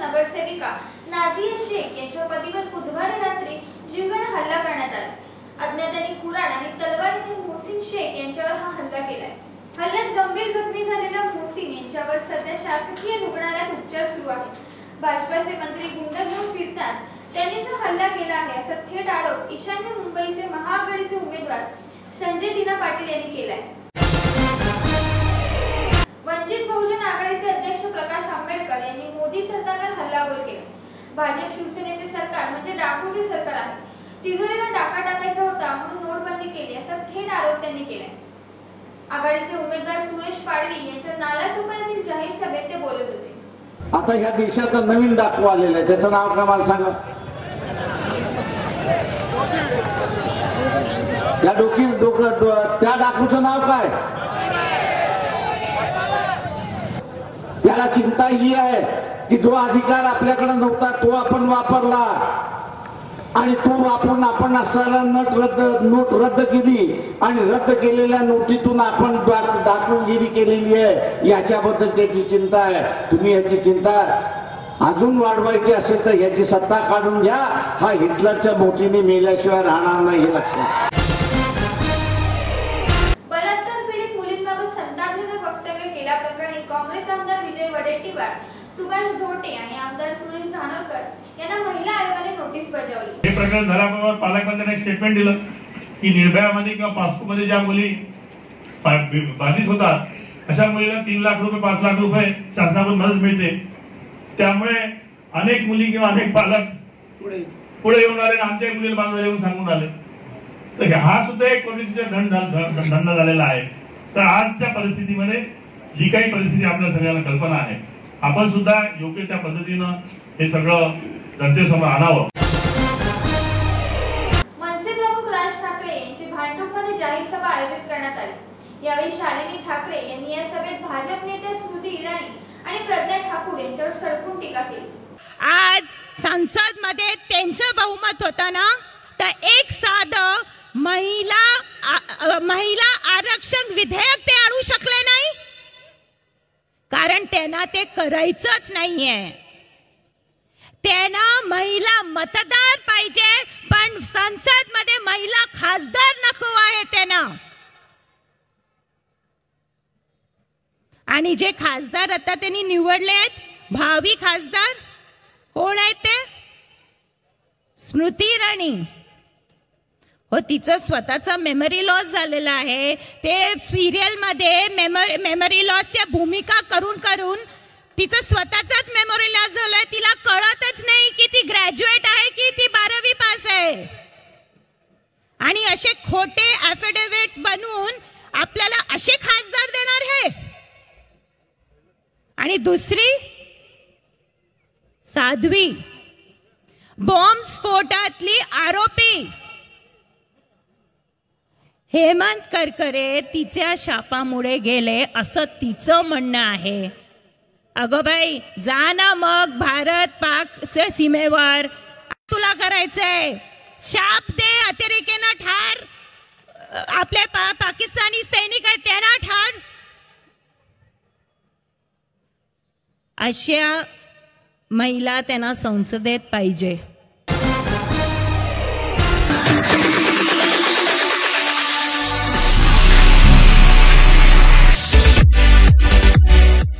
नगरसेविका नाझिया शेख यांच्या पतीवर बुधवारी रात्री जीवघेणा हल्ला करण्यात आला. अज्ञातांनी कुराण आणि तलवारीने मोहसिन शेख यांच्यावर हा हल्ला केलाय. हल्ल्यात गंभीर जखमी झालेल्या मोहसिन यांच्यावर सध्या शासकीय रुग्णालयात उपचार सुरू आहेत. भाजपाचे मंत्री गुंड घेऊन फिरतात त्यांनी जो हल्ला केला आहे असा थेट आरोप ईशान्य मुंबईचे महाआघाडीचे उमेदवार संजय दिना पाटील यांनी केलाय. वंचित बहुजन आघाडीचे अध्यक्ष प्रकाश आंबेडकर यांनी मोदी सरकार भाजप शिवसेनेचे सरकार म्हणजे डाकूचे सरकार आहे. तिजोरीला डाका टाकायचा होता म्हणून नोटबंदी केली असा थेट आरोप त्यांनी केलाय. आघाडीचे उमेदवार सुरेश पाडवी यांच्या नालासोपाऱ्यातील जाहीर सभेत ते बोलत होते. आता ह्या देशाचा नवीन डाकू आलेला आहे. त्याचं नाव काय मला सांगा? त्या डोकी डोकं त्या डाकूचं नाव काय? त्याला चिंता ही आहे. की जो अधिकार आपल्याकडे नव्हता तो आपण वापरला. आणि तो वापरून आपण असणारा नट रद्द नोट रद्द केली. आणि रद्द केलेल्या नोटीतून आपण डाक- केलेली आहे. याच्याबद्दल त्याची चिंता आहे. तुम्ही याची चिंता अजून वाढवायची असेल तर याची सत्ता काढून घ्या. हा हिटलरच्या बोटीने मेल्याशिवाय राहणार नाही हे लक्षात बलात्कार पीडित मुलींबाबत संतापजनक वक्तव्य केल्याप्रकरणी काँग्रेस आमदार विजय वडेट्टीवार सुभाष धोटे आणि आमदार सुरेश धानोरकर यांना महिला आयोगाने नोटीस बजावली. हे प्रकरण झाल्याबरोबर पालकमंत्र्यांनी स्टेटमेंट दिलं की निर्भयामध्ये किंवा पास्कोमध्ये ज्या मुली बाधित होतात अशा मुलीला तीन लाख रुपये पाच लाख रुपये शासनाकडून मदत मिळते. त्यामुळे अनेक मुली किंवा अनेक पालक पुढे येऊन आले आणि आमच्या मुलीला बांधलं येऊन सांगून आले. तर हा सुद्धा एक पोलिसीचा दंड धंदा झालेला आहे. तर आजच्या परिस्थितीमध्ये जी काही परिस्थिती आपल्या सगळ्यांना कल्पना आहे आपण सुद्धा योग्य त्या पद्धतीनं हे सगळं जनतेसमोर आणावं. मनसे प्रमुख राज ठाकरे यांची भांडूपमध्ये जाहीर सभा आयोजित करण्यात आली. यावेळी शालिनी ठाकरे यांनी या सभेत भाजप नेत्या स्मृती इराणी आणि प्रज्ञा ठाकूर यांच्यावर सडकून टीका केली. आज संसदमध्ये त्यांचं बहुमत होतं ना तर एक साध महिला आ- महिला आरक्षण विधेयक ते आणू शकले नाही? कारण त्यांना ते करायचंच नाहीये. त्यांना महिला मतदार पाहिजे पण संसदमध्ये महिला खासदार नको आहे त्यांना. आणि जे खासदार आता त्यांनी निवडले आहेत भावी खासदार कोण आहेत ते? स्मृती राणी हो तिचं स्वतःचा मेमरी लॉस झालेला आहे. ते सिरियलमध्ये मेमरी मेमरी लॉसच्या भूमिका करून करून तिचं स्वतःचाच मेमरी लॉस झालाय. तिला कळतच नाही की ती ग्रॅज्युएट आहे की ती बारावी पास आहे. आणि असे खोटे ॲफिडेव्हिट बनवून आपल्याला असे खासदार देणार हे. आणि दुसरी साध्वी. बॉम्ब स्फोटातली आरोपी. हेमंत करकरे तिच्या शापामुळे गेले असं तिचं म्हणणं आहे. अगं बाई जा ना मग भारत पाक सीमेवर. तुला करायचंय. शाप दे अतिरेकेनं ठार. आपले पा पाकिस्तानी सैनिक आहेत त्यांना ठार. अशा महिला त्यांना संसदेत पाहिजे.